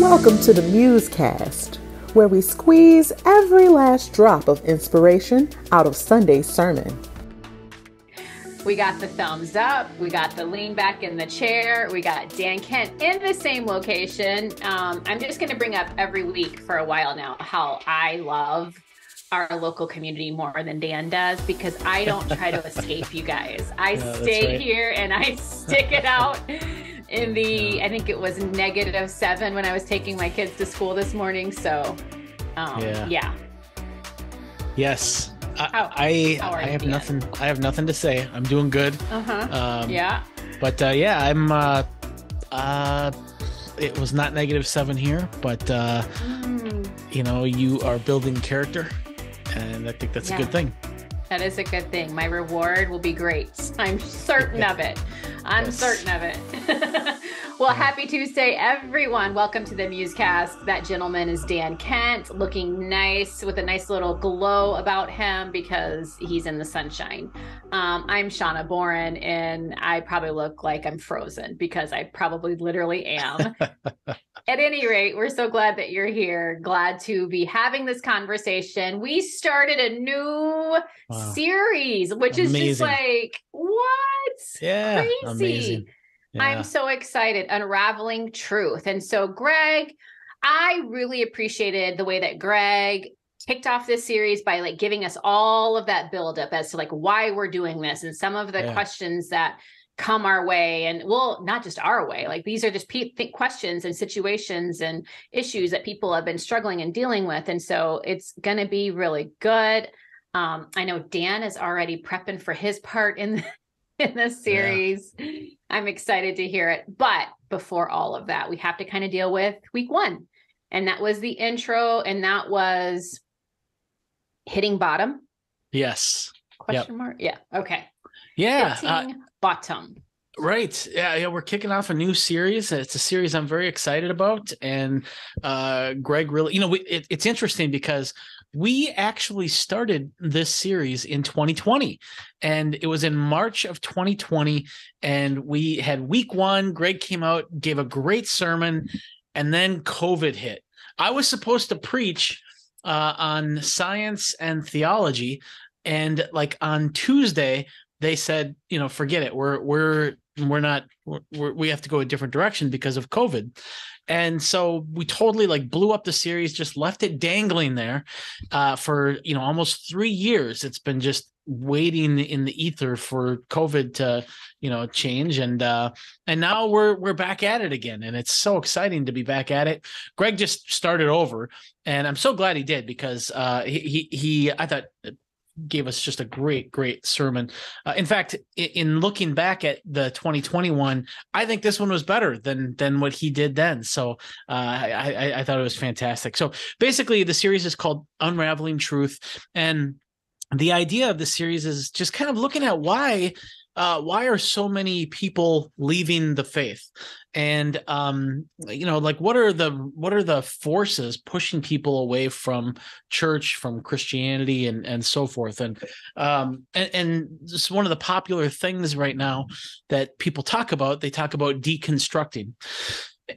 Welcome to the Musecast, where we squeeze every last drop of inspiration out of Sunday's sermon. We got the thumbs up. We got the lean back in the chair. We got Dan Kent in the same location. Um, I'm just going to bring up every week for a while now how I love our local community more than Dan does because I don't try to escape you guys. I yeah, stay right. here and I stick it out in the I think it was negative seven when I was taking my kids to school this morning. So um, yeah. yeah. Yes. I how, I, how I have nothing I have nothing to say. I'm doing good. Uh-huh. Um, yeah. But uh, yeah, I'm uh uh it was not negative seven here, but uh mm. you know, you are building character and I think that's yeah. a good thing. That is a good thing. My reward will be great. I'm certain of it. I'm yes. certain of it. well, happy Tuesday, everyone. Welcome to the Musecast. That gentleman is Dan Kent, looking nice with a nice little glow about him because he's in the sunshine. Um, I'm Shawna Boren, and I probably look like I'm frozen because I probably literally am. At any rate, we're so glad that you're here. Glad to be having this conversation. We started a new wow. series, which Amazing. is just like, what? Yeah. Crazy. Amazing. Yeah. I'm so excited. Unraveling truth. And so, Greg, I really appreciated the way that Greg kicked off this series by like giving us all of that buildup as to like why we're doing this and some of the yeah. questions that come our way and well not just our way like these are just pe- questions and situations and issues that people have been struggling and dealing with and so it's going to be really good. Um, i know dan is already prepping for his part in in this series. Yeah. i'm excited to hear it but before all of that we have to kind of deal with week one and that was the intro and that was hitting bottom. Yes. Question yep. mark? Yeah okay. Yeah uh, bottom. Right. Yeah, yeah, we're kicking off a new series. It's a series I'm very excited about. And uh Greg really, you know, we, it, it's interesting because we actually started this series in 2020 and it was in March of 2020 and we had week 1 Greg came out gave a great sermon and then covid hit. I was supposed to preach uh, on science and theology and like on Tuesday they said, you know, forget it. We're we're we're not we're, we have to go a different direction because of COVID. And so we totally like blew up the series, just left it dangling there uh, for you know almost three years. It's been just waiting in the ether for COVID to you know change, and uh, and now we're we're back at it again, and it's so exciting to be back at it. Greg just started over, and I'm so glad he did because uh, he he, he I thought gave us just a great, great sermon. Uh, in fact, in, in, looking back at the 2021, I think this one was better than than what he did then. So uh, I, I, thought it was fantastic. So basically, the series is called Unraveling Truth, and the idea of the series is just kind of looking at why uh, why are so many people leaving the faith and um, you know like what are the what are the forces pushing people away from church from christianity and and so forth? And um and, and this one of the popular things right now that people talk about they talk about deconstructing.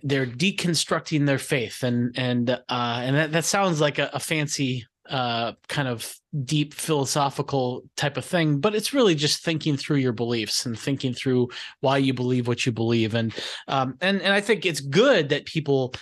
They're deconstructing their faith and and uh and that, that sounds like a, a fancy uh, kind of deep philosophical type of thing, but it's really just thinking through your beliefs and thinking through why you believe what you believe. And um, and and I think it's good that people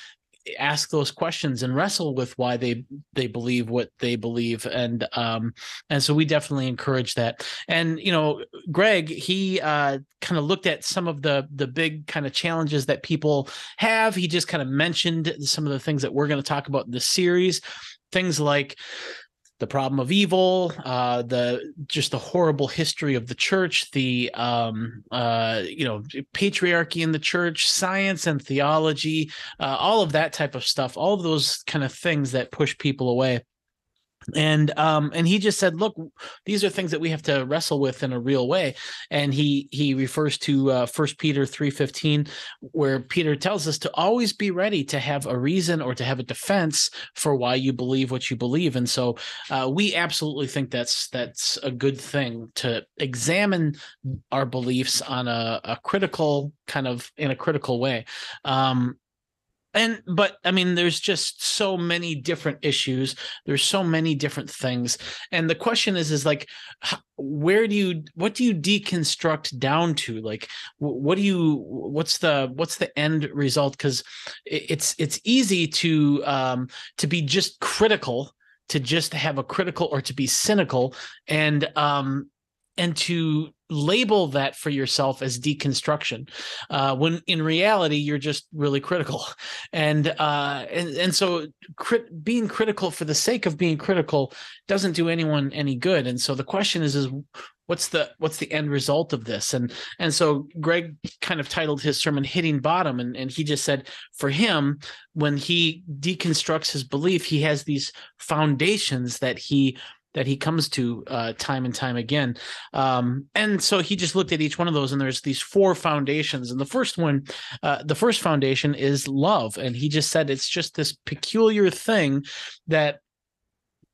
ask those questions and wrestle with why they they believe what they believe. And um and so we definitely encourage that. And you know greg he uh kind of looked at some of the the big kind of challenges that people have. He just kind of mentioned some of the things that we're going to talk about in this series things like the problem of evil, uh, the just the horrible history of the church, the um, uh, you know patriarchy in the church, science and theology, uh, all of that type of stuff, all of those kind of things that push people away and um and he just said look these are things that we have to wrestle with in a real way. And he he refers to uh first peter 315 where peter tells us to always be ready to have a reason or to have a defense for why you believe what you believe. And so uh, we absolutely think that's that's a good thing to examine our beliefs on a, a critical kind of in a critical way. Um and but i mean there's just so many different issues. There's so many different things. And the question is is like where do you what do you deconstruct down to? Like what do you what's the what's the end result? Because it's it's easy to um to be just critical to just have a critical or to be cynical. And um and to label that for yourself as deconstruction uh, when in reality you're just really critical. And uh, and, and so crit- being critical for the sake of being critical doesn't do anyone any good. And so the question is is what's the what's the end result of this? And and so greg kind of titled his sermon hitting bottom and, and he just said for him when he deconstructs his belief he has these foundations that he that he comes to uh, time and time again. Um, and so he just looked at each one of those, and there's these four foundations. And the first one, uh, the first foundation is love. And he just said it's just this peculiar thing that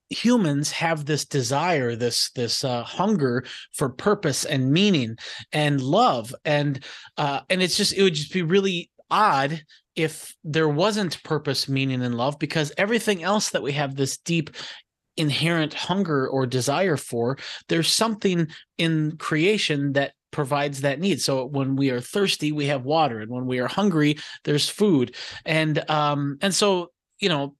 humans have this desire this this uh, hunger for purpose and meaning and love and uh and it's just it would just be really odd if there wasn't purpose meaning and love because everything else that we have this deep inherent hunger or desire for there's something in creation that provides that need. So when we are thirsty we have water and when we are hungry there's food. And um and so you know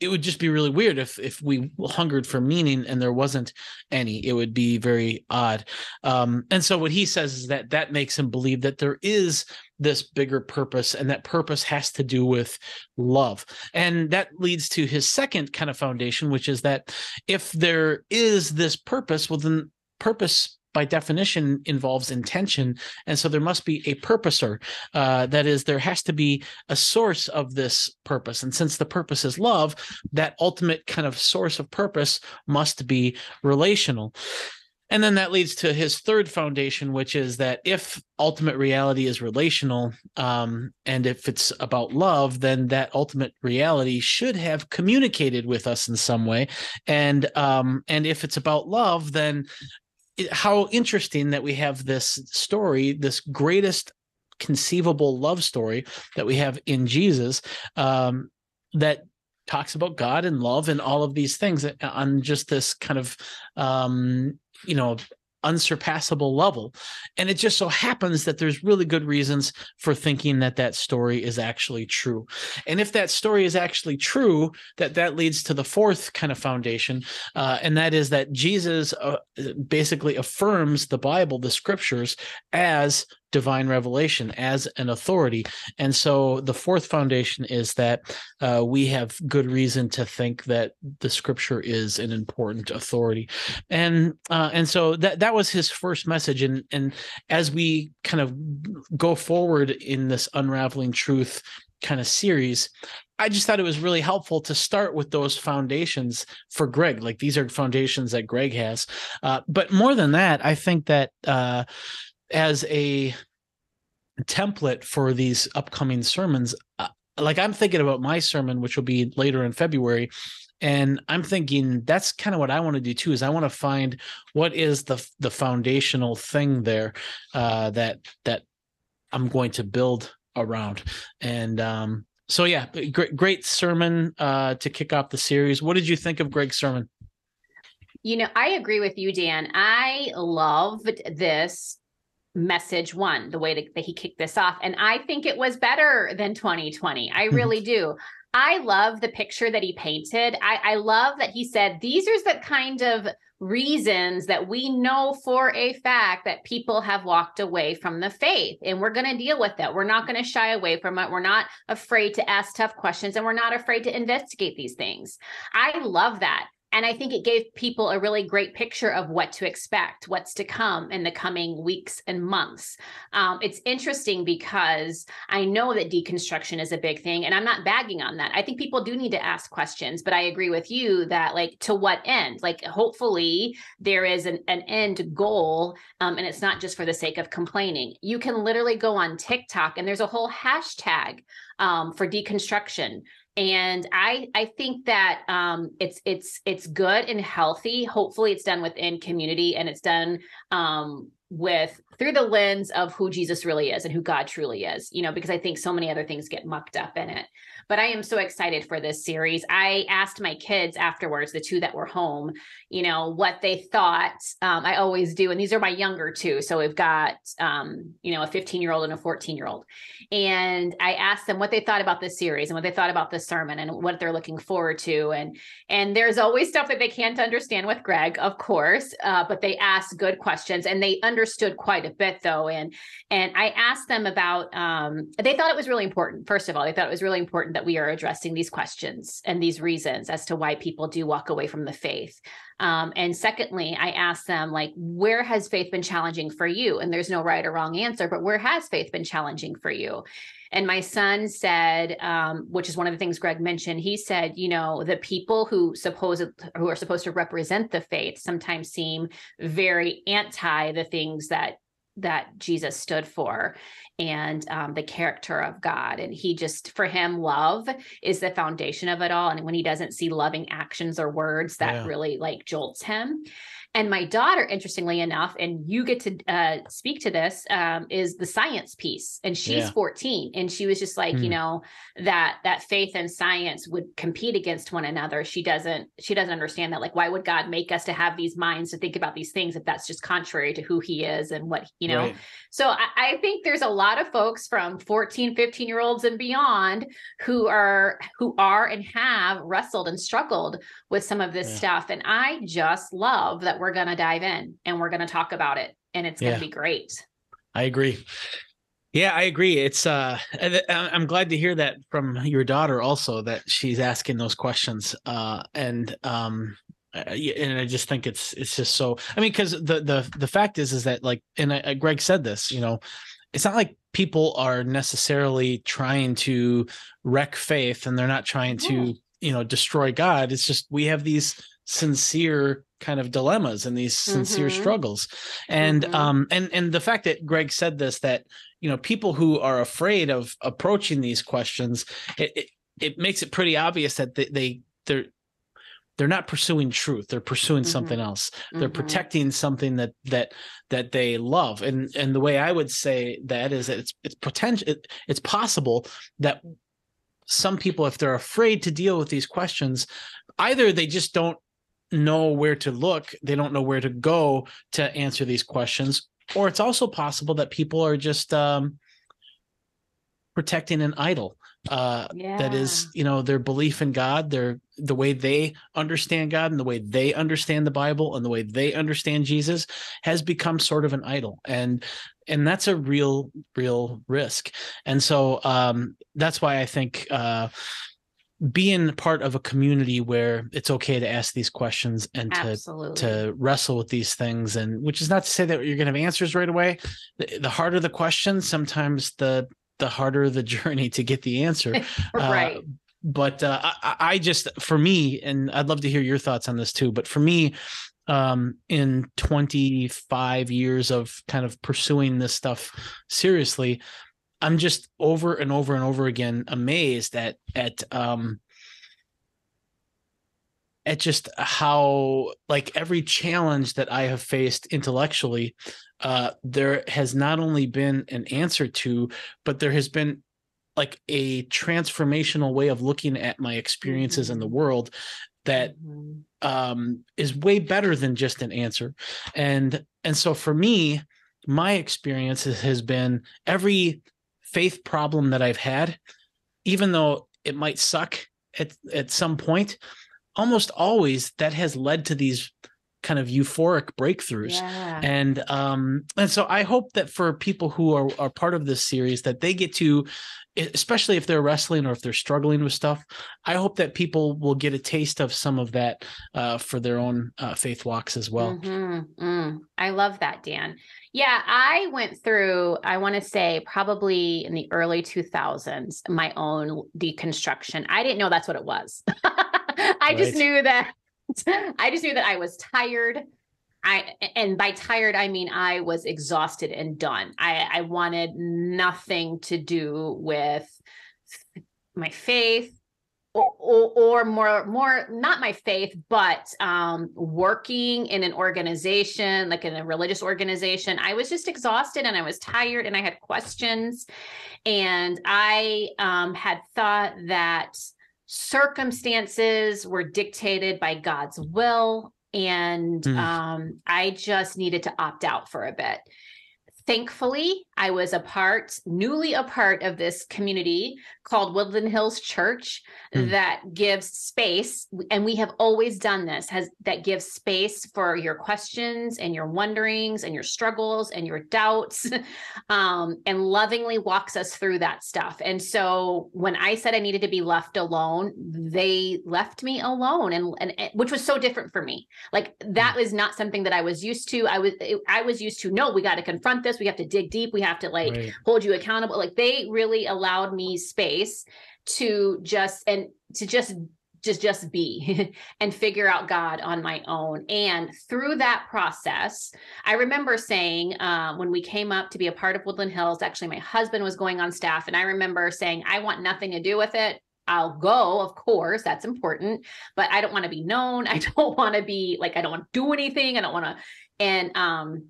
it would just be really weird if if we hungered for meaning and there wasn't any. It would be very odd. Um and so what he says is that that makes him believe that there is this bigger purpose and that purpose has to do with love. And that leads to his second kind of foundation which is that if there is this purpose well then purpose by definition involves intention. And so there must be a purposer uh, that is there has to be a source of this purpose. And since the purpose is love that ultimate kind of source of purpose must be relational. And then that leads to his third foundation, which is that if ultimate reality is relational, um, and if it's about love, then that ultimate reality should have communicated with us in some way. And um, and if it's about love, then how interesting that we have this story, this greatest conceivable love story that we have in Jesus, um, that talks about God and love and all of these things on just this kind of um, you know unsurpassable level. And it just so happens that there's really good reasons for thinking that that story is actually true. And if that story is actually true that that leads to the fourth kind of foundation uh, and that is that jesus uh, basically affirms the bible the scriptures as divine revelation as an authority. And so the fourth foundation is that uh, we have good reason to think that the scripture is an important authority. And uh, and so that that was his first message. And and as we kind of go forward in this unraveling truth kind of series, I just thought it was really helpful to start with those foundations for Greg. Like these are foundations that Greg has. Uh, but more than that, I think that uh, as a template for these upcoming sermons uh, like i'm thinking about my sermon which will be later in february and i'm thinking that's kind of what i want to do too is i want to find what is the the foundational thing there uh, that that i'm going to build around. And um so yeah great great sermon uh to kick off the series. What did you think of greg's sermon? You know i agree with you dan. I loved this message one, the way to, that he kicked this off. And I think it was better than 2020. I mm-hmm. really do. I love the picture that he painted. I, I love that he said, these are the kind of reasons that we know for a fact that people have walked away from the faith and we're going to deal with it. We're not going to shy away from it. We're not afraid to ask tough questions and we're not afraid to investigate these things. I love that. And I think it gave people a really great picture of what to expect, what's to come in the coming weeks and months. Um, it's interesting because I know that deconstruction is a big thing, and I'm not bagging on that. I think people do need to ask questions, but I agree with you that, like, to what end? Like, hopefully, there is an, an end goal, um, and it's not just for the sake of complaining. You can literally go on TikTok, and there's a whole hashtag um, for deconstruction and i i think that um, it's it's it's good and healthy hopefully it's done within community and it's done um, with through the lens of who Jesus really is and who God truly is, you know, because I think so many other things get mucked up in it. But I am so excited for this series. I asked my kids afterwards, the two that were home, you know, what they thought. Um, I always do. And these are my younger two. So we've got, um, you know, a 15 year old and a 14 year old. And I asked them what they thought about this series and what they thought about the sermon and what they're looking forward to. And, and there's always stuff that they can't understand with Greg, of course, uh, but they ask good questions and they understood quite a bit though. And, and I asked them about, um, they thought it was really important. First of all, they thought it was really important that we are addressing these questions and these reasons as to why people do walk away from the faith. Um, and secondly, I asked them, like, where has faith been challenging for you? And there's no right or wrong answer, but where has faith been challenging for you? And my son said, um, which is one of the things Greg mentioned, he said, you know, the people who suppose who are supposed to represent the faith sometimes seem very anti the things that that Jesus stood for and um, the character of God. And he just, for him, love is the foundation of it all. And when he doesn't see loving actions or words, that yeah. really like jolts him. And my daughter, interestingly enough, and you get to uh, speak to this, um, is the science piece. And she's yeah. 14, and she was just like, mm. you hmm. know, that that faith and science would compete against one another. She doesn't she doesn't understand that. Like, why would God make us to have these minds to think about these things if that's just contrary to who He is and what you know? Right. So I, I think there's a lot of folks from 14, 15 year olds and beyond who are who are and have wrestled and struggled with some of this yeah. stuff. And I just love that we're going to dive in and we're going to talk about it and it's going to be great. I agree. Yeah, I agree. It's uh I'm glad to hear that from your daughter also that she's asking those questions. Uh and um and I just think it's it's just so I mean cuz the the the fact is is that like and I, Greg said this, you know, it's not like people are necessarily trying to wreck faith and they're not trying to you know destroy god it's just we have these sincere kind of dilemmas and these mm-hmm. sincere struggles and mm-hmm. um and and the fact that greg said this that you know people who are afraid of approaching these questions it it, it makes it pretty obvious that they, they they're they're not pursuing truth they're pursuing mm-hmm. something else they're mm-hmm. protecting something that that that they love and and the way i would say that is that it's it's potential it, it's possible that some people if they're afraid to deal with these questions either they just don't know where to look they don't know where to go to answer these questions or it's also possible that people are just um, protecting an idol uh, yeah. that is you know their belief in god their the way they understand god and the way they understand the bible and the way they understand jesus has become sort of an idol and and that's a real real risk and so um that's why i think uh being part of a community where it's okay to ask these questions and to Absolutely. to wrestle with these things and which is not to say that you're going to have answers right away the, the harder the question sometimes the the harder the journey to get the answer. right. Uh, but uh, I, I, just, for me, and I'd love to hear your thoughts on this too. But for me, um, in 25 years of kind of pursuing this stuff seriously, I'm just over and over and over again amazed at at um, at just how like every challenge that I have faced intellectually uh, there has not only been an answer to, but there has been like a transformational way of looking at my experiences in the mm-hmm. world that mm-hmm. um, is way better than just an answer. And and so for me, my experience has been every faith problem that I've had, even though it might suck at at some point, almost always that has led to these kind of euphoric breakthroughs yeah. and um and so i hope that for people who are, are part of this series that they get to especially if they're wrestling or if they're struggling with stuff i hope that people will get a taste of some of that uh, for their own uh, faith walks as well mm-hmm. mm. i love that dan yeah i went through i want to say probably in the early 2000s my own deconstruction i didn't know that's what it was i right. just knew that I just knew that I was tired. I and by tired I mean I was exhausted and done. I I wanted nothing to do with my faith or, or, more more not my faith but um working in an organization like in a religious organization i was just exhausted and i was tired and i had questions and i um had thought that circumstances were dictated by god's will and mm. um i just needed to opt out for a bit thankfully i was a part newly a part of this community called woodland hills church mm. that gives space and we have always done this has that gives space for your questions and your wonderings and your struggles and your doubts um, and lovingly walks us through that stuff and so when i said i needed to be left alone they left me alone and, and, which was so different for me like that mm. was not something that i was used to i was i was used to no we got to confront this we have to dig deep we have to like right. hold you accountable like they really allowed me space to just and to just just just be and figure out god on my own and through that process i remember saying uh, when we came up to be a part of woodland hills actually my husband was going on staff and i remember saying i want nothing to do with it I'll go, of course, that's important, but I don't want to be known. I don't want to be like I don't want to do anything. I don't want to and um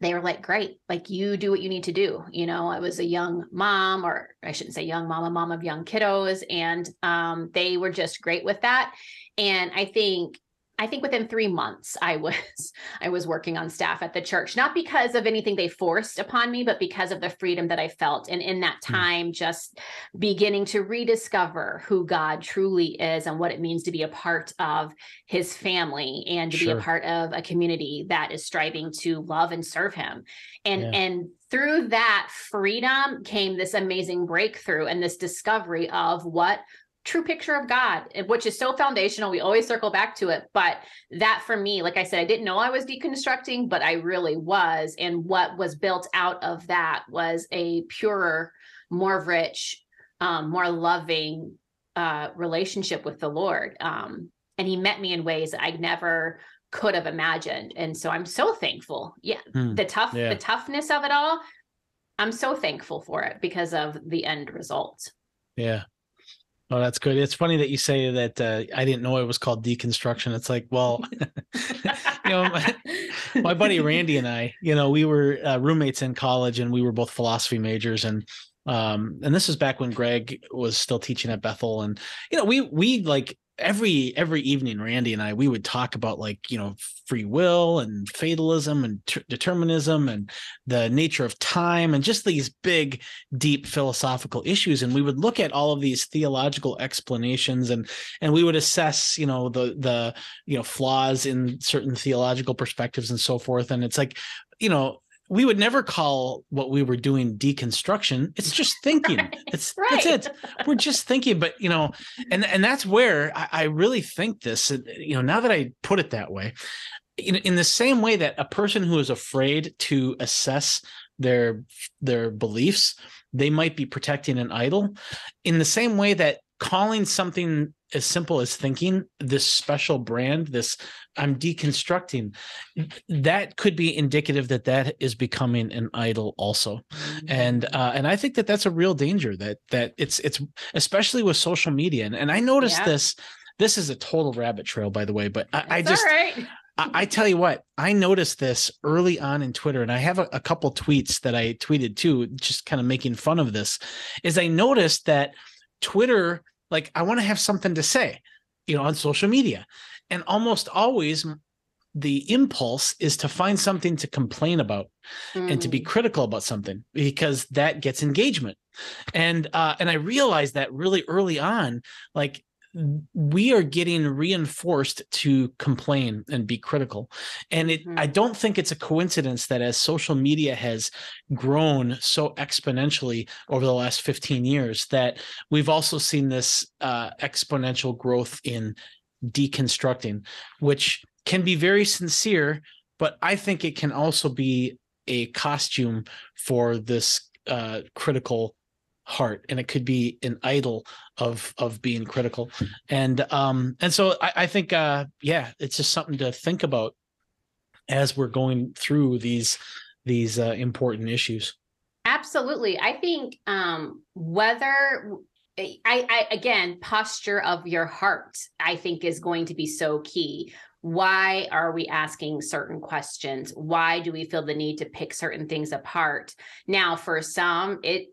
they were like, great, like you do what you need to do. You know, I was a young mom, or I shouldn't say young mom, a mom of young kiddos, and um, they were just great with that. And I think I think within three months I was I was working on staff at the church, not because of anything they forced upon me, but because of the freedom that I felt. And in that hmm. time, just beginning to rediscover who God truly is and what it means to be a part of his family and to sure. be a part of a community that is striving to love and serve him. And yeah. and through that freedom came this amazing breakthrough and this discovery of what true picture of God, which is so foundational. We always circle back to it. But that for me, like I said, I didn't know I was deconstructing, but I really was. And what was built out of that was a purer, more rich, um, more loving uh, relationship with the Lord. Um, and he met me in ways I never could have imagined. And so I'm so thankful. Yeah. Hmm. The tough, yeah. the toughness of it all. I'm so thankful for it because of the end result. Yeah. Oh, that's good. It's funny that you say that uh, I didn't know it was called deconstruction. It's like, well, you know, my, my, buddy Randy and I, you know, we were uh, roommates in college and we were both philosophy majors and um and this was back when Greg was still teaching at Bethel and you know, we we like every every evening randy and i we would talk about like you know free will and fatalism and t- determinism and the nature of time and just these big deep philosophical issues. And we would look at all of these theological explanations and and we would assess you know the the you know flaws in certain theological perspectives and so forth. And it's like you know we would never call what we were doing deconstruction. It's just thinking. right, it's right. that's it. We're just thinking. But you know, and and that's where I, I really think this. You know, now that I put it that way, in, in the same way that a person who is afraid to assess their their beliefs, they might be protecting an idol. In the same way that calling something as simple as thinking this special brand this i'm deconstructing that could be indicative that that is becoming an idol also mm-hmm. and uh, and i think that that's a real danger that that it's it's especially with social media and, and i noticed yeah. this this is a total rabbit trail by the way but i, I just I, I, tell you what, I noticed this early on in Twitter, and I have a, a couple tweets that I tweeted too, just kind of making fun of this. Is I noticed that Twitter like I want to have something to say, you know, on social media. And almost always the impulse is to find something to complain about mm. and to be mm. critical about something because that gets engagement. And uh and I realized that really early on like we are getting reinforced to complain and be critical and it mm-hmm. i don't think it's a coincidence that as social media has grown so exponentially over the last 15 years that we've also seen this uh, exponential growth in deconstructing which can be very sincere but i think it can also be a costume for this uh, critical heart and it could be an idol of of being critical. And um and so i, I think uh yeah it's just something to think about as we're going through these these uh, important issues. Absolutely. I think um whether I, I again posture of your heart i think is going to be so key. Why are we asking certain questions? Why do we feel the need to pick certain things apart? Now for some it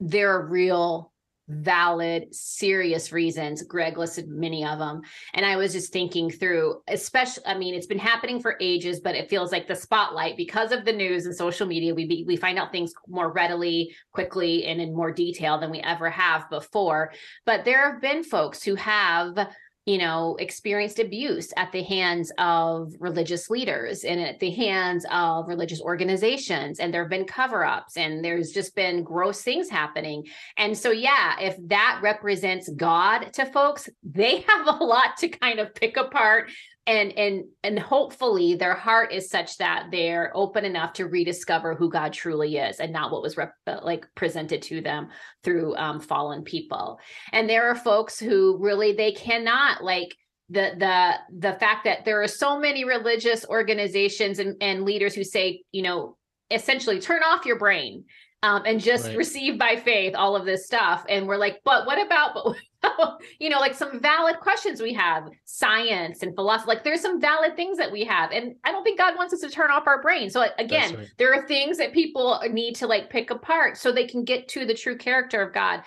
there are real valid, serious reasons. Greg listed many of them. And I was just thinking through, especially, I mean, it's been happening for ages, but it feels like the spotlight because of the news and social media, we be, we find out things more readily, quickly, and in more detail than we ever have before. But there have been folks who have you know, experienced abuse at the hands of religious leaders and at the hands of religious organizations. And there have been cover ups and there's just been gross things happening. And so, yeah, if that represents God to folks, they have a lot to kind of pick apart and and and hopefully their heart is such that they're open enough to rediscover who god truly is and not what was rep- like presented to them through um, fallen people and there are folks who really they cannot like the the the fact that there are so many religious organizations and, and leaders who say you know essentially turn off your brain um, and just right. receive by faith all of this stuff. And we're like, but what about, but, you know, like some valid questions we have, science and philosophy. Like there's some valid things that we have, and I don't think God wants us to turn off our brain. So again, right. there are things that people need to like pick apart so they can get to the true character of God.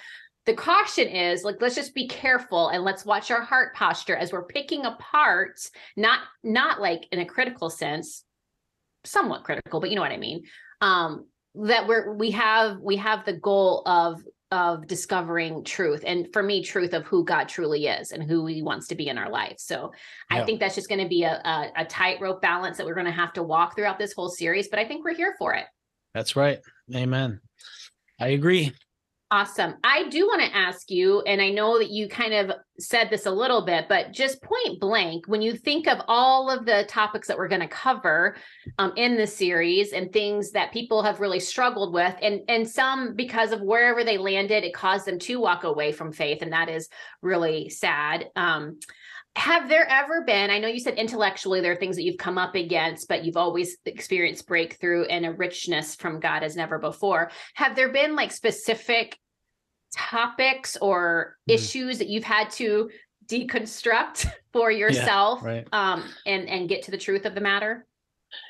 The caution is like let's just be careful and let's watch our heart posture as we're picking apart, not not like in a critical sense, somewhat critical, but you know what I mean. Um, that we're we have we have the goal of of discovering truth and for me truth of who god truly is and who he wants to be in our life so yeah. i think that's just going to be a, a, a tightrope balance that we're going to have to walk throughout this whole series but i think we're here for it. That's right. Amen. I agree Awesome. I do want to ask you, and I know that you kind of said this a little bit, but just point blank, when you think of all of the topics that we're going to cover um, in the series and things that people have really struggled with, and and some because of wherever they landed, it caused them to walk away from faith, and that is really sad. Um, have there ever been i know you said intellectually there are things that you've come up against but you've always experienced breakthrough and a richness from god as never before have there been like specific topics or mm. issues that you've had to deconstruct for yourself yeah, right. um and and get to the truth of the matter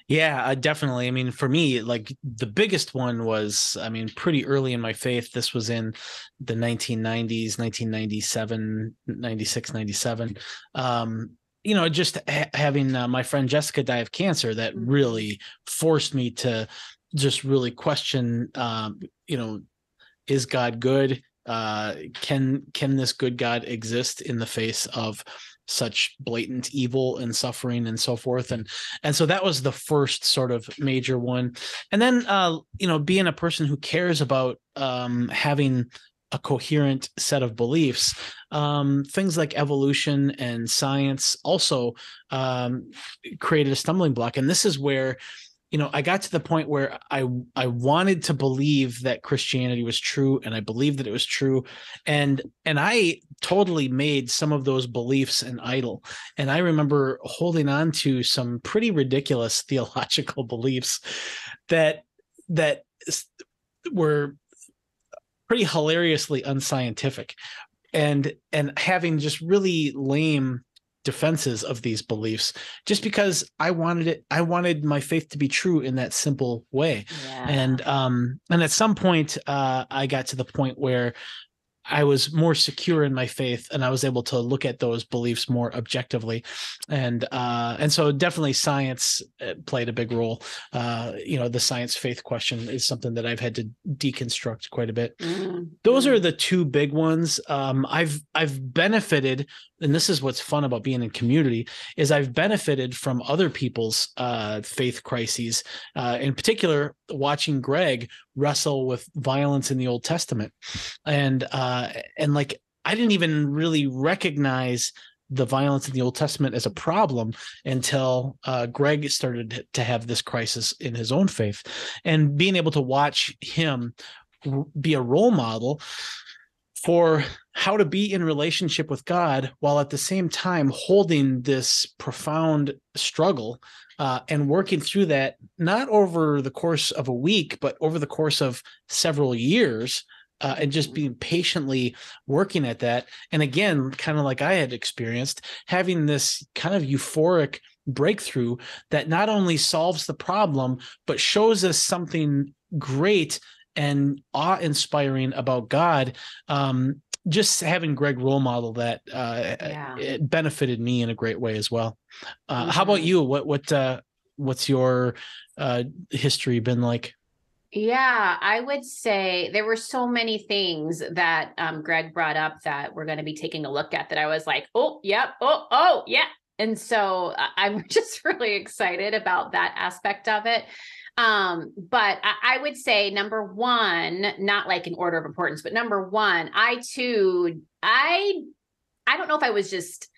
yeah, uh, definitely. I mean, for me, like the biggest one was, I mean, pretty early in my faith. This was in the 1990s, 1997, 96, 97. Um, you know, just ha- having uh, my friend Jessica die of cancer that mm-hmm. really forced me to just really question, um, you know, is God good? Uh, can can this good God exist in the face of such blatant evil and suffering and so forth. And and so that was the first sort of major one. And then uh you know being a person who cares about um having a coherent set of beliefs um things like evolution and science also um created a stumbling block. And this is where you know, I got to the point where I I wanted to believe that Christianity was true and I believed that it was true and and I totally made some of those beliefs an idol. And I remember holding on to some pretty ridiculous theological beliefs that that were pretty hilariously unscientific and and having just really lame defenses of these beliefs just because I wanted it I wanted my faith to be true in that simple way. Yeah. And um and at some point uh I got to the point where I was more secure in my faith and I was able to look at those beliefs more objectively. And uh, and so definitely science uh, played a big role. Uh, you know, the science faith question is something that I've had to deconstruct quite a bit. Mm-hmm. Those are the two big ones. Um, I've I've benefited, and this is what's fun about being in community, is I've benefited from other people's uh, faith crises. Uh, in particular, watching Greg wrestle with violence in the Old Testament, and uh, and like I didn't even really recognize the violence in the Old Testament as a problem until uh, Greg started to have this crisis in his own faith, and being able to watch him be a role model for how to be in relationship with God while at the same time holding this profound struggle uh, and working through that not over the course of a week, but over the course of several years uh, and just being patiently working at that. And again, kind of like I had experienced, having this kind of euphoric breakthrough that not only solves the problem, but shows us something great and awe inspiring about God. Um, just having Greg role model that uh, yeah. it benefited me in a great way as well. Uh, mm-hmm. How about mm-hmm. you? What what uh, what's your uh, history been like? Yeah, I would say there were so many things that um, Greg brought up that we're going to be taking a look at that I was like, oh, yep, oh, oh, yeah. And so uh, I'm just really excited about that aspect of it. Um, but I, I would say number one, not like in order of importance, but number one, I too, I, I don't know if I was just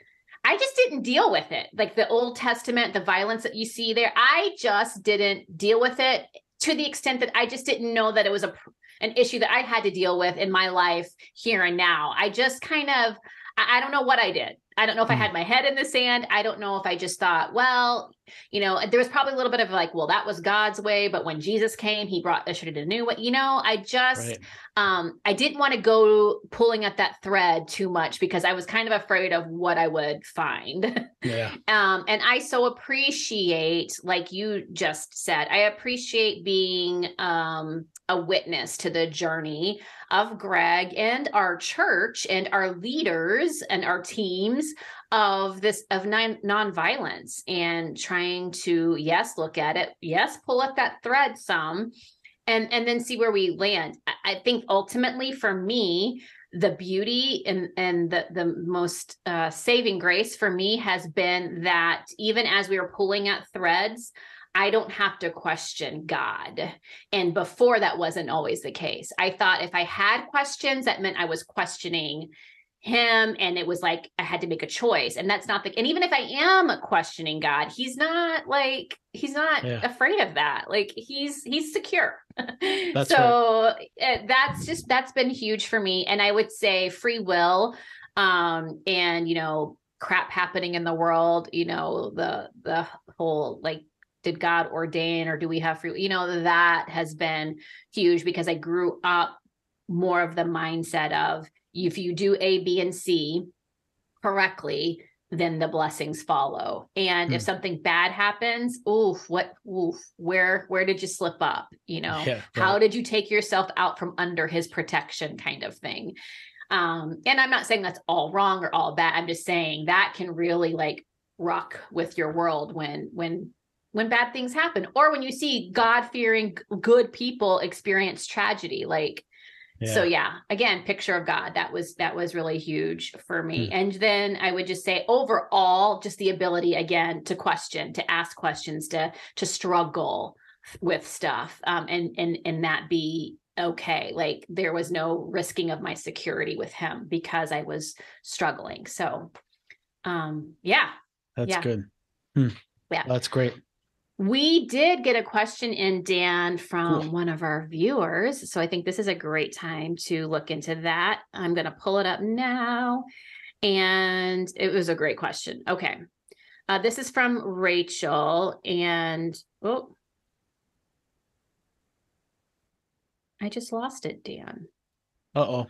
I just didn't deal with it. Like the Old Testament, the violence that you see there, I just didn't deal with it to the extent that I just didn't know that it was a an issue that I had to deal with in my life here and now. I just kind of I, I don't know what I did. I don't know if I hmm. had my head in the sand. I don't know if I just thought, well, you know, there was probably a little bit of like, well, that was God's way, but when Jesus came, he brought the should have new what, you know, I just right. um I didn't want to go pulling at that thread too much because I was kind of afraid of what I would find. Yeah. um and I so appreciate like you just said, I appreciate being um a witness to the journey of Greg and our church and our leaders and our teams of this of non nonviolence and trying to yes look at it yes pull up that thread some and and then see where we land i, I think ultimately for me the beauty and and the the most uh, saving grace for me has been that even as we were pulling at threads I don't have to question God. And before that wasn't always the case. I thought if I had questions, that meant I was questioning him and it was like I had to make a choice. And that's not the and even if I am questioning God, he's not like he's not yeah. afraid of that. Like he's he's secure. That's so right. Eh, that's just that's been huge for me. And I would say free will um and you know crap happening in the world, you know, the the whole like did God ordain or do we have free? You know, that has been huge because I grew up more of the mindset of if you do A, B, and C correctly, then the blessings follow. And mm. if hmm. something bad happens, oof, what oof, where where did you slip up? You know, yeah, right. how did you take yourself out from under his protection kind of thing? Um, and I'm not saying that's all wrong or all bad. I'm just saying that can really like rock with your world when when when bad things happen or when you see god-fearing good people experience tragedy like yeah. so yeah again picture of god that was that was really huge for me mm. and then i would just say overall just the ability again to question to ask questions to to struggle with stuff um and and and that be okay like there was no risking of my security with him because i was struggling so um yeah that's yeah. good hmm. yeah that's great we did get a question in, Dan, from cool. one of our viewers. So I think this is a great time to look into that. I'm going to pull it up now. And it was a great question. Okay. Uh, this is from Rachel. And oh, I just lost it, Dan. Uh oh.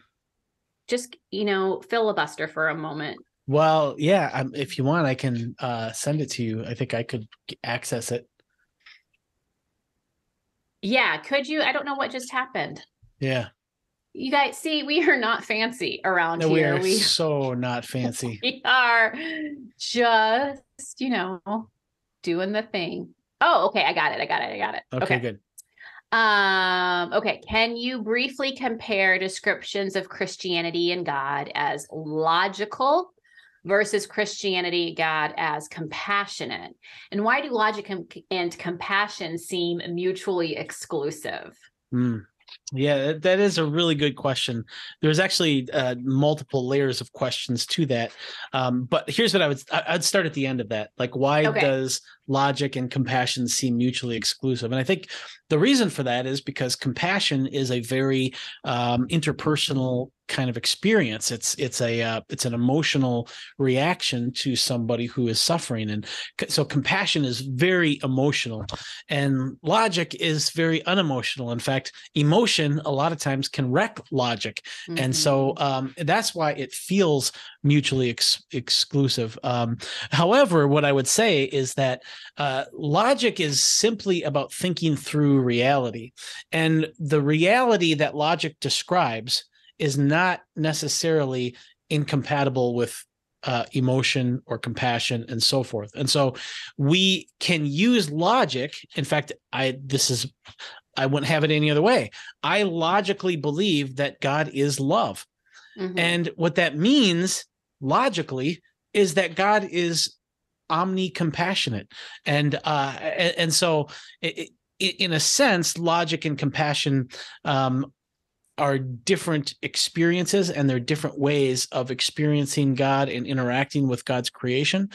Just, you know, filibuster for a moment. Well, yeah. Um, if you want, I can uh, send it to you. I think I could access it. Yeah, could you? I don't know what just happened. Yeah. You guys see, we are not fancy around no, here. We are we, so not fancy. we are just, you know, doing the thing. Oh, okay. I got it. I got it. I got it. Okay, okay. good. Um, okay. Can you briefly compare descriptions of Christianity and God as logical versus Christianity, God as compassionate? And why do logic and compassion seem mutually exclusive? Mm. Yeah, that is a really good question. There's actually uh, multiple layers of questions to that. Um, but here's what I would I'd start at the end of that. Like, why okay. does logic and compassion seem mutually exclusive? And I think the reason for that is because compassion is a very um, interpersonal kind of experience. It's it's a uh, it's an emotional reaction to somebody who is suffering, and so compassion is very emotional, and logic is very unemotional. In fact, emotion a lot of times can wreck logic, mm-hmm. and so mm-hmm. um, that's why it feels mutually ex- exclusive. Um, however, what I would say is that uh, logic is simply about thinking through reality, and the reality that logic describes is not necessarily incompatible with uh, emotion or compassion and so forth. And so we can use logic. In fact, I this is I wouldn't have it any other way. I logically believe that God is love. Mm-hmm. And what that means logically is that God is omni compassionate. And uh and, and so it, it, in a sense, logic and compassion um, are different experiences and they're different ways of experiencing God and interacting with God's creation.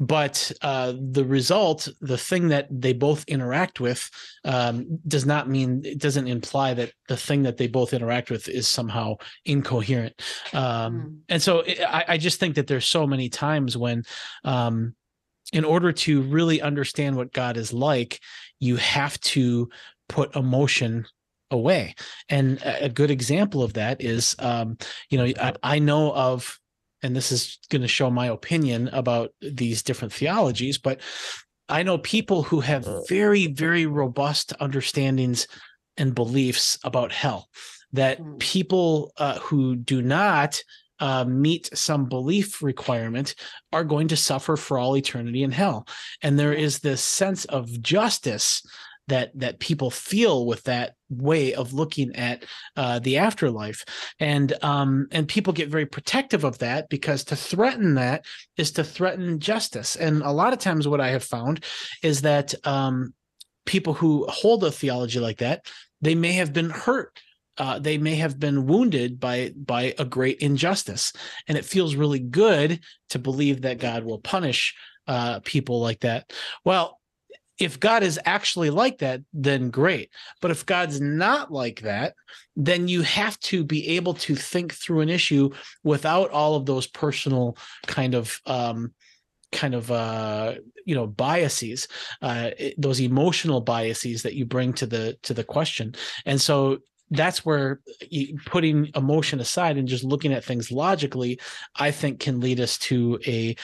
But uh, the result, the thing that they both interact with, um, does not mean it doesn't imply that the thing that they both interact with is somehow incoherent. Um, mm. And so I, I, just think that there's so many times when, um, in order to really understand what God is like, you have to put emotion away. And a good example of that is, um, you know, I, I know of, and this is going to show my opinion about these different theologies, but I know people who have very, very robust understandings and beliefs about hell. That hmm. people uh, who do not uh, meet some belief requirement are going to suffer for all eternity in hell. And there is this sense of justice that that people feel with that way of looking at uh, the afterlife. And um, and people get very protective of that because to threaten that is to threaten justice. And a lot of times what i have found is that um, people who hold a theology like that they may have been hurt uh, they may have been wounded by by a great injustice. And it feels really good to believe that god will punish uh, people like that. Well if God is actually like that, then great. But if God's not like that, then you have to be able to think through an issue without all of those personal kind of um, kind of uh, you know biases, uh, those emotional biases that you bring to the to the question. And so that's where putting emotion aside and just looking at things logically i think can lead us to a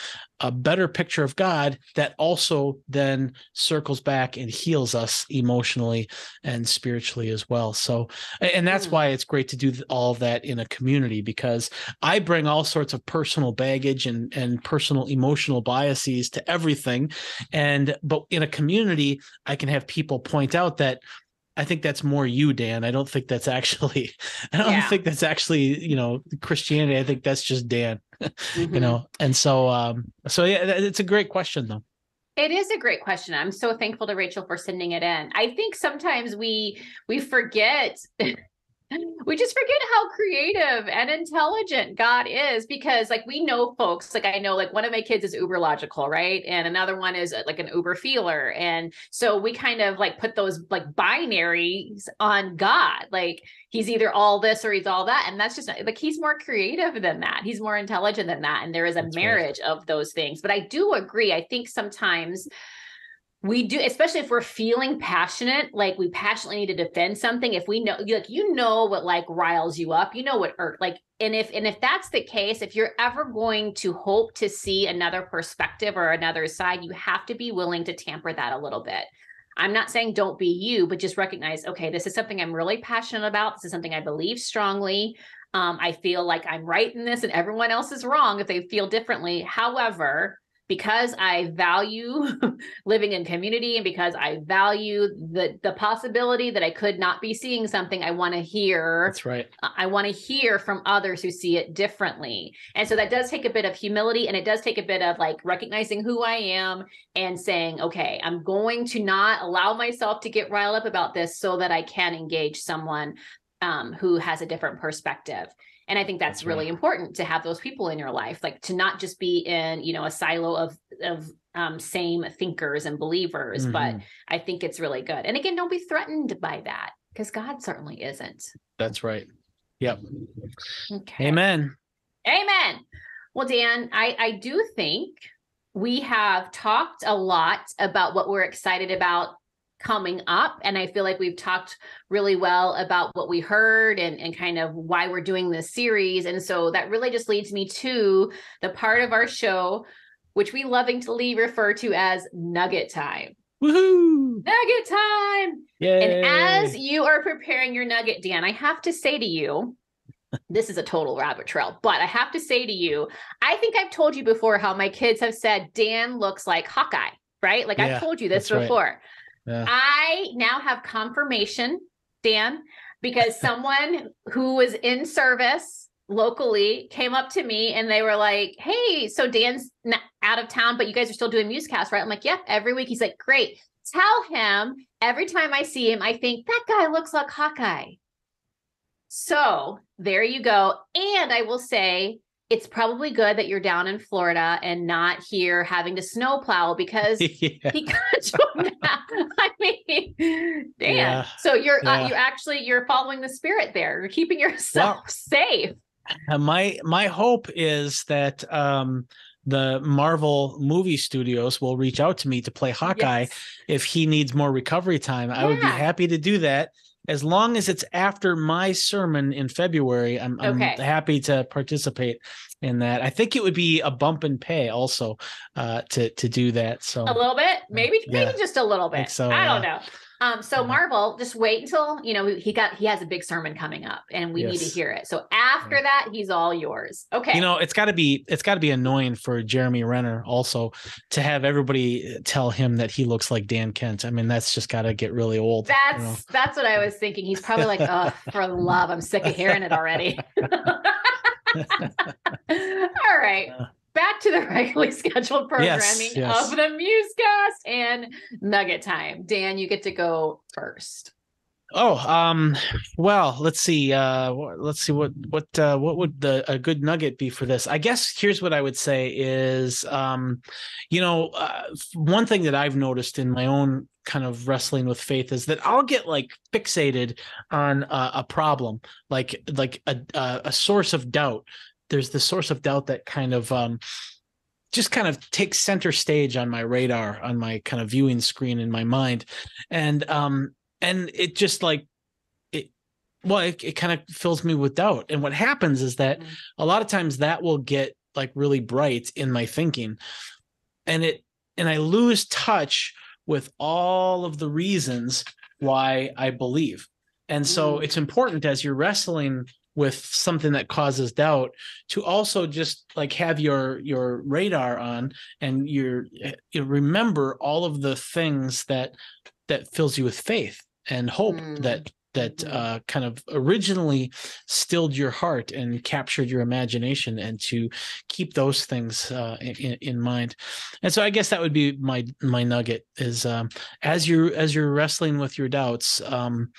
a better picture of god that also then circles back and heals us emotionally and spiritually as well so and that's mm. why it's great to do all that in a community because i bring all sorts of personal baggage and and personal emotional biases to everything and but in a community i can have people point out that I think that's more you, Dan. I don't think that's actually, I don't yeah. think that's actually, you know, Christianity. I think that's just Dan, mm-hmm. you know? And so, um, so yeah, it's a great question though. It is a great question. I'm so thankful to Rachel for sending it in. I think sometimes we, we forget we just forget how creative and intelligent God is because like we know folks like I know like one of my kids is uber logical right? And another one is uh, like an uber feeler. And so we kind of like put those like binaries on God. Like he's either all this or he's all that. And that's just like he's more creative than that. He's more intelligent than that. And there is a that's marriage right. of those things. But I do agree. I think sometimes we do especially if we're feeling passionate like we passionately need to defend something if we know like you know what like riles you up you know what or like and if and if that's the case if you're ever going to hope to see another perspective or another side you have to be willing to tamper that a little bit. I'm not saying don't be you but just recognize okay this is something i'm really passionate about this is something i believe strongly um, i feel like i'm right in this and everyone else is wrong if they feel differently. However because I value living in community and because I value the the possibility that I could not be seeing something I want to hear. That's right. I want to hear from others who see it differently. And so that does take a bit of humility and it does take a bit of like recognizing who I am and saying, okay, I'm going to not allow myself to get riled up about this so that I can engage someone um, who has a different perspective and i think that's, that's really right. important to have those people in your life like to not just be in you know a silo of of um, same thinkers and believers mm-hmm. but i think it's really good and again don't be threatened by that because god certainly isn't that's right Yep. Okay. Amen. Amen. Well, Dan, I, I do think we have talked a lot about what we're excited about coming up. And I feel like we've talked really well about what we heard and, and kind of why we're doing this series. And so that really just leads me to the part of our show, which we lovingly refer to as nugget time. Woohoo! Nugget time. Yay. And as you are preparing your nugget, Dan, I have to say to you, this is a total rabbit trail, but I have to say to you, I think I've told you before how my kids have said Dan looks like Hawkeye, right? Like yeah, I've told you this before. Right. Yeah. I now have confirmation, Dan, because someone who was in service locally came up to me and they were like, Hey, so Dan's out of town, but you guys are still doing Musecast, right? I'm like, Yep, every week. He's like, Great. Tell him every time I see him, I think that guy looks like Hawkeye. So there you go. And I will say, it's probably good that you're down in Florida and not here having to snowplow because yeah. he got you. I mean, damn. Yeah. So you're uh, yeah. uh, you actually you're following the spirit there. You're keeping yourself well, safe. Uh, my my hope is that um the Marvel movie studios will reach out to me to play Hawkeye yes. if he needs more recovery time. I would be happy to do that as long as it's after my sermon in February, I'm, okay. I'm happy to participate in that. I think it would be a bump in pay also uh, to to do that. So a little bit, maybe yeah. maybe just a little bit. I, so, I don't know. Um, so mm-hmm. Marvel, just wait until you know he got he has a big sermon coming up, and we yes. need to hear it. So after yeah. that, he's all yours. Okay. You know, it's got to be it's got to be annoying for Jeremy Renner also to have everybody tell him that he looks like Dan Kent. I mean, that's just got to get really old. That's you know? that's what I was thinking. He's probably like, oh, for love, I'm sick of hearing it already. all right. Uh. Back to the regularly scheduled programming yes, yes. of the Musecast and Nugget Time. Dan, you get to go first. Oh, um, well, let's see. Uh, let's see what what uh, what would the a good nugget be for this? I guess here's what I would say is, um, you know, uh, one thing that I've noticed in my own kind of wrestling with faith is that I'll get like fixated on uh, a problem, like like a a source of doubt there's the source of doubt that kind of um, just kind of takes center stage on my radar, on my kind of viewing screen in my mind, and um, and it just like it, well, it, it kind of fills me with doubt. And what happens is that mm-hmm. a lot of times that will get like really bright in my thinking, and it and I lose touch with all of the reasons why I believe. And so mm. it's important as you're wrestling with something that causes doubt to also just like have your your radar on and your you remember all of the things that that fills you with faith and hope mm. that that mm-hmm. uh, kind of originally stilled your heart and captured your imagination and to keep those things uh, in, in, mind and so i guess that would be my my nugget is um, as you as you're wrestling with your doubts um,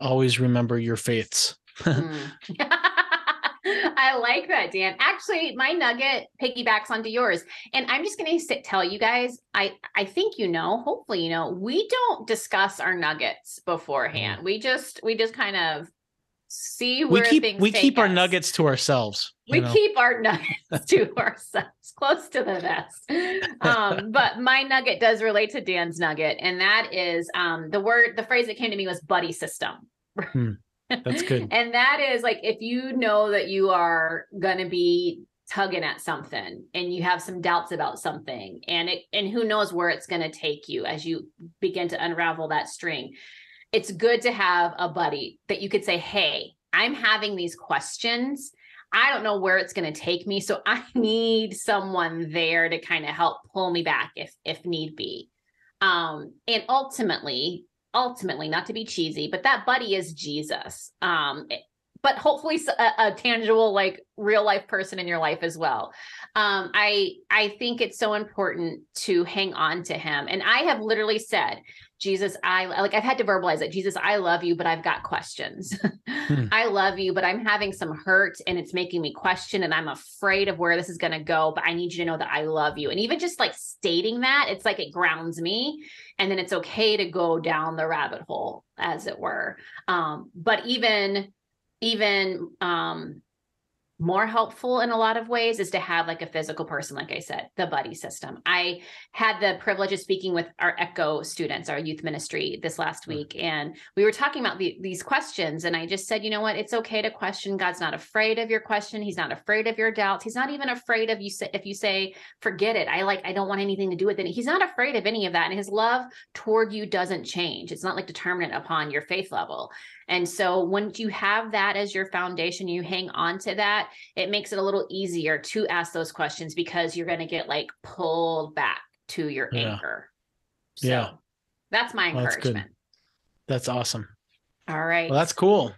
always remember your faiths mm. I like that, Dan. Actually, my nugget piggybacks onto yours. And I'm just going to tell you guys, I, I think you know, hopefully you know, we don't discuss our nuggets beforehand. Mm. We just, we just kind of see where we keep, things we keep us. our nuggets to ourselves. We know? keep our nuggets to ourselves, close to the vest. Um, but my nugget does relate to Dan's nugget, and that is um, the word, the phrase that came to me was buddy system. Hmm. That's good. and that is like if you know that you are going to be tugging at something and you have some doubts about something and it and who knows where it's going to take you as you begin to unravel that string. It's good to have a buddy that you could say, "Hey, I'm having these questions. I don't know where it's going to take me, so I need someone there to kind of help pull me back if if need be." Um, and ultimately, ultimately not to be cheesy but that buddy is jesus um but hopefully a, a, tangible like real life person in your life as well um i i think it's so important to hang on to him and i have literally said Jesus, I like I've had to verbalize it. Jesus, I love you, but I've got questions. hmm. I love you, but I'm having some hurt and it's making me question and I'm afraid of where this is going to go, but I need you to know that I love you. And even just like stating that, it's like it grounds me and then it's okay to go down the rabbit hole as it were. Um, but even even um more helpful in a lot of ways is to have like a physical person like i said the buddy system. I had the privilege of speaking with our echo students our youth ministry this last hmm. week and we were talking about the, these questions and i just said you know what? It's okay to question. God's not afraid of your question. He's not afraid of your doubts. He's not even afraid of you say, if you say forget it. I like i don't want anything to do with it he's not afraid of any of that and his love toward you doesn't change. It's not like determinate upon your faith level and so once you have that as your foundation, you hang on to that, it makes it a little easier to ask those questions because you're going to get like pulled back to your yeah. anchor. So yeah. That's my encouragement. Well, that's, that's awesome. All right. Well, that's cool.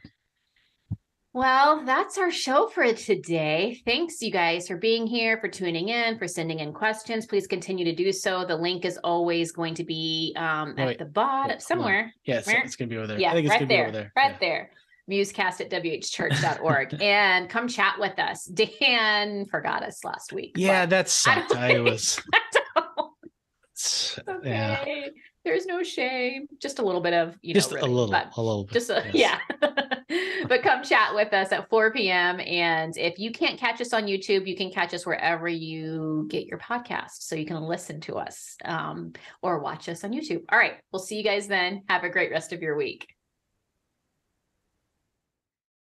Well, that's our show for today. Thanks, you guys, for being here, for tuning in, for sending in questions. Please continue to do so. The link is always going to be um, at the bottom yeah, somewhere. Yes, yeah, it's, going to be over there. Yeah, right there, there, Right yeah. there. Musecast at whchurch.org and come chat with us. Dan forgot us last week. Yeah, that's I, I was. okay. Yeah there's no shame just a little bit of you just know really, a little a little bit, just a, yes. yeah. But come chat with us at 4 p.m and if you can't catch us on youtube you can catch us wherever you get your podcast so you can listen to us um, or watch us on youtube. All right we'll see you guys then. Have a great rest of your week